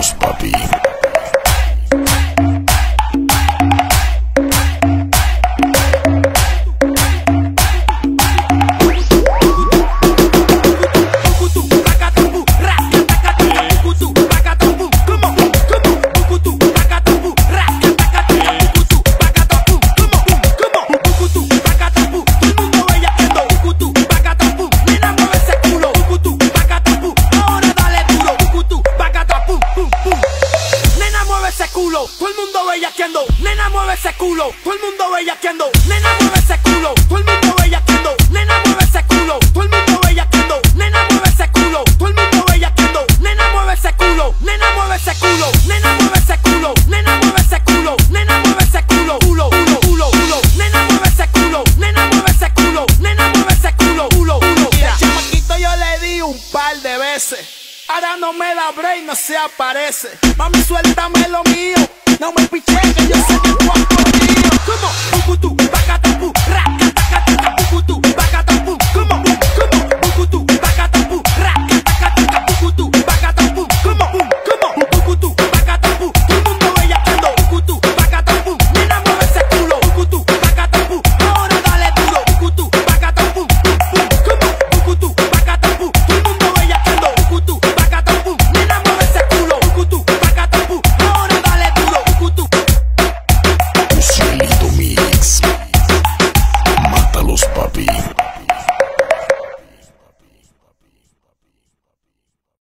house, puppy. Culo, todo el mundo bellaqueando. Nena mueve ese culo, todo el mundo bellaqueando. Nena mueve ese culo, todo el mundo bellaqueando. Nena mueve ese culo, todo el mundo bellaqueando. Nena mueve ese culo, todo el mundo bellaqueando. Nena mueve ese culo, nena mueve ese culo, nena mueve ese culo, nena mueve ese culo, nena mueve ese culo, culo, culo, culo, culo. Nena mueve ese culo, nena mueve ese culo, nena mueve ese culo, culo, culo. Mira, chamaquito yo le di un par de veces. Ahora no me da break, no se aparece. Mami, suéltame lo mío. No me piché